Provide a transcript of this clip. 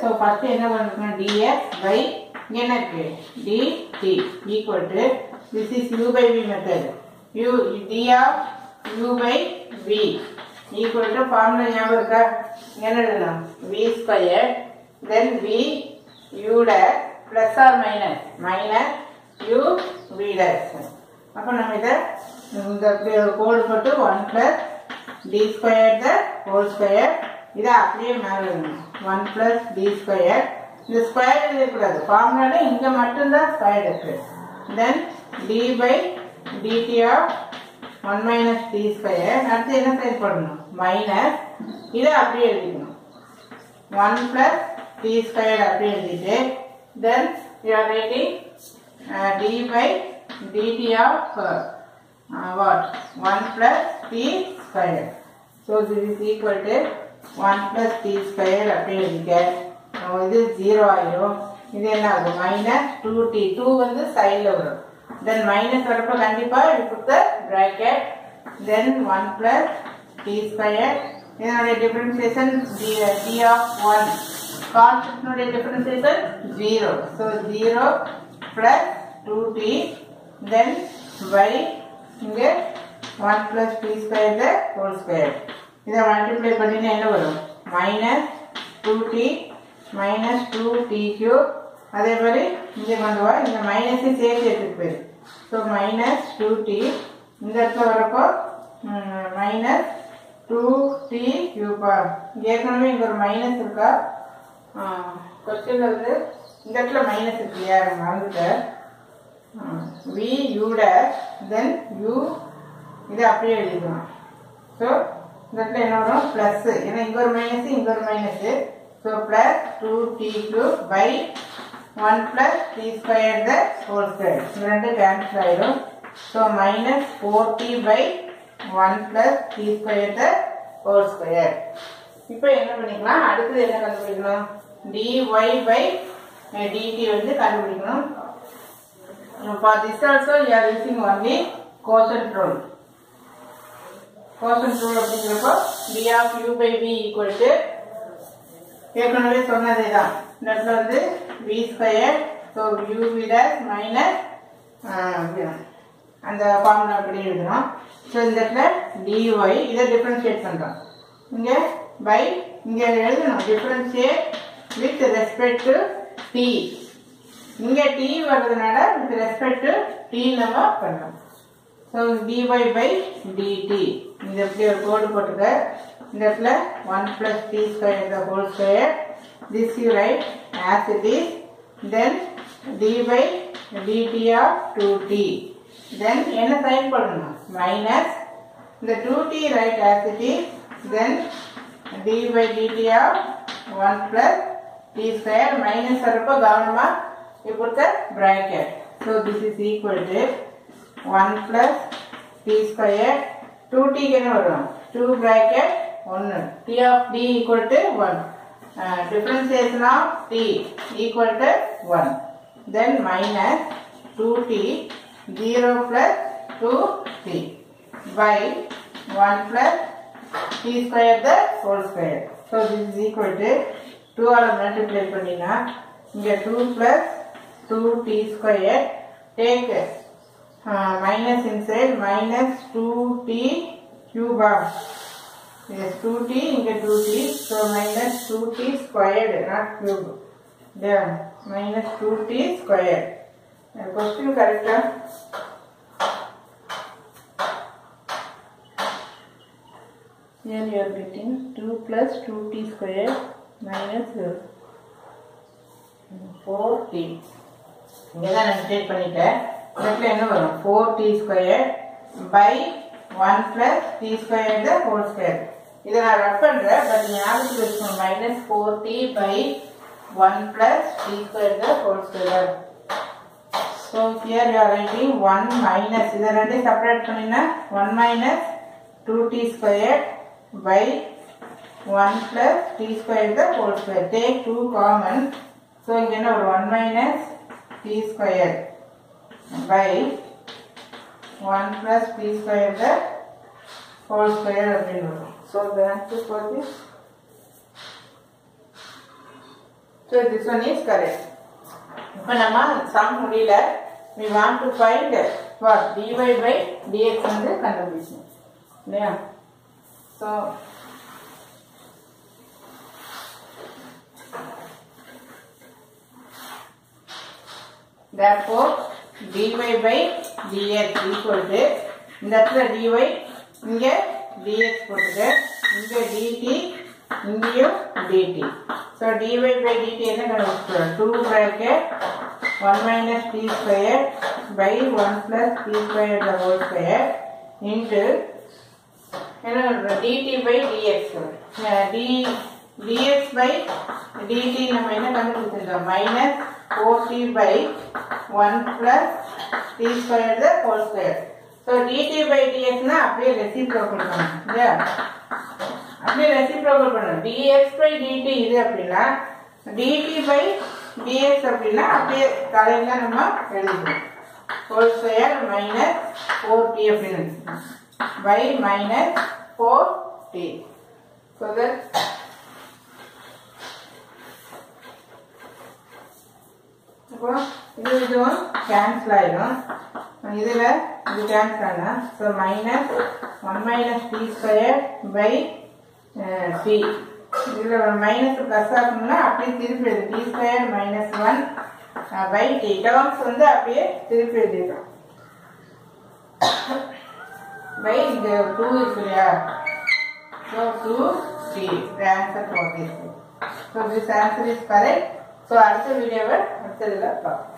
So first என்ன பண்ணிருக்கோம் dx by எனக்கு. D dt equal to this is u by v method u d of u by v equal to formula ஞாபகம் இருக்கா? என்ன எழுதணும் v square then v u plus r minus minus u v dash அப்போ நம்ம இதை இந்த கோடு போட்டு one plus t square the whole square இதை அப்படியே மேலே ஒன் ப்ளஸ் டி ஸ்கொயர் இந்த ஸ்கொயர் எழுதக்கூடாது ஃபார்முலால இங்கே மட்டும்தான் ஸ்கொயர் இருக்கு. Then d by dt of one minus t square அடுத்து என்ன சைட் பண்ணணும் மைனஸ் இதை அப்படியே எழுதிக்கணும். ஒன் பிளஸ் டி ஸ்கொயர் அப்படியே எழுதிட்டு then you are writing d by dt of what one plus t square so this is equal to one plus t square அப்படியே எழுதிக்க இது ஜீரோ ஆயிரும். இது என்ன ஆகும்? மைனஸ் டூ டி டூ வந்து சைடில் வரும். தென் மைனஸ் வரப்போ கண்டிப்பாக இது கொடுத்த bracket then one plus t square இதனுடைய differentiation D of one கான்ஸ்டன்ட்னுடைய differentiation zero so zero plus two t then by இங்கே one plus t square the whole square இதை மல்டிப்ளை பண்ணினா என்ன வரும்? Minus two t minus two t cube அதே மாதிரி இங்கே கொண்டு வா இந்த மைனஸை சேர்த்து எடுத்துட்டு போயிரு. ஸோ மைனஸ் டூ டி இந்த இடத்துல வரப்போ மைனஸ் டூ டி கியூபா ஏற்கனவே இங்கே ஒரு மைனஸ் இருக்கா? கொஸ்டின் வந்து இந்த இடத்துல மைனஸ் இருக்கு இல்லையா மறந்துட்டேன். வி யூ தென் யூ இதை அப்படியே எழுதிக்கலாம். ஸோ இந்த இடத்துல என்ன வரும் ப்ளஸ் ஏன்னா இங்கே ஒரு மைனஸ் இங்கே ஒரு minus so plus two t cube by one plus t square the whole square இந்த ரெண்டு கேன்சல் ஆயிடும் so minus four t by one plus t square the whole square இப்போ என்ன பண்ணிக்கலாம்? அடுத்தது என்ன கண்டுபிடிக்கணும்? dy பை டிடி வந்து கண்டுபிடிக்கணும். For this also you are using only quotient rule. Quotient அப்படிங்கிறப்போ v of u by v equal to ஏற்கனவே சொன்னதே தான் இந்த இடத்துல வந்து v square so u v minus அந்த ஃபார்முலா அப்படி எழுதுறோம். ஸோ இந்த இடத்துல டிஒய் இதை டிஃபரன்ஷியேட் பண்ணுறோம் இங்கே பை இங்கே எழுதணும். Differentiate with respect to t இங்கே டி வர்றதுனால வித் ரெஸ்பெக்ட் டு டி நம்ம பண்ணுறோம் ஸோ dy பை dt இந்த இப்படி ஒரு கோடு போட்டுக்க இந்த இடத்துல one plus t square the whole square this you write as it is then d by dt of two t then என்ன சைன் பண்ணணும் மைனஸ் இந்த two t write as it is then d by dt of one plus t square minus வரப்போ கவனமா you put the bracket. So this is equal to 1 plus t square 2t என்ன வரும் 2 bracket 1 t of d equal to 1 uh, differentiation of t equal to 1 then minus 2t 0 plus 2t by 1 plus t square the whole square so this is equal to 2 ஆல multiply பண்ணினா இங்க 2 plus 2t square take uh, minus inside minus 2t cube of yes 2t இங்க 2t so minus 2t squared not cube there minus 2t squared Uh, question correct here you are getting 2 plus 2t squared minus 4t இங்கே தான் நான் state பண்ணிட்டேன் இடத்துல என்ன வரும்? Four t square by one plus t square the whole square இதை நான் ரப் பண்ணுறேன் பட் ஞாபகத்தில் வச்சுக்கணும் minus four t by one plus t square the whole square so here you are writing one minus இதை ரெண்டையும் செப்பரேட் பண்ணினா one minus two t square by one plus t square the whole square take two common so இங்கே என்ன ஒரு one minus t square by one plus t square the whole square அப்படின்னு வரும் so the answer for this so this one is correct இப்போ நம்ம some முடியல. We want to find what? dy by dx வந்து கண்டுபிடிச்சோம் இல்லையா? So therefore dy by dx equal to இந்த இடத்துல dy இங்க dx போட்டுக்க இங்க dt இங்கேயும் dt so dy by dt என்ன கண்டுபிடிச்சோம் 2 bracket 1 minus t square by 1 plus t square the whole square into என்ன dt by dx ah d dx by dt நம்ம என்ன கண்டுபிடிச்சிருக்கோம்? Minus 4t by 1 plus t square the whole square. So dt by dx னா அப்படியே reciprocal பண்ணணும். இல்லையா? அப்படியே reciprocal பண்ணணும். dx by dt இது அப்படின்னா dt by dx அப்படின்னா அப்படியே தலையில நம்ம எழுதிக்கணும். Whole square minus four t அப்படின்னு by minus four t so that அப்புறம் இது இதுவும் கேன்சல் ஆயிடும். இதில் இது கேன்சல் ஆனால் so minus one minus b square by b இதில் மைனஸ் ப்ளஸ் ஆகணும்னா அப்படியே திருப்பி எழுது. B square minus one by t terms வந்து அப்படியே திருப்பி எழுதிடும் பை இந்த டூ இருக்கு இல்லையா? So two t answer four so this answer is correct so அடுத்த வீடியோவை அடுத்ததில் பார்ப்போம்.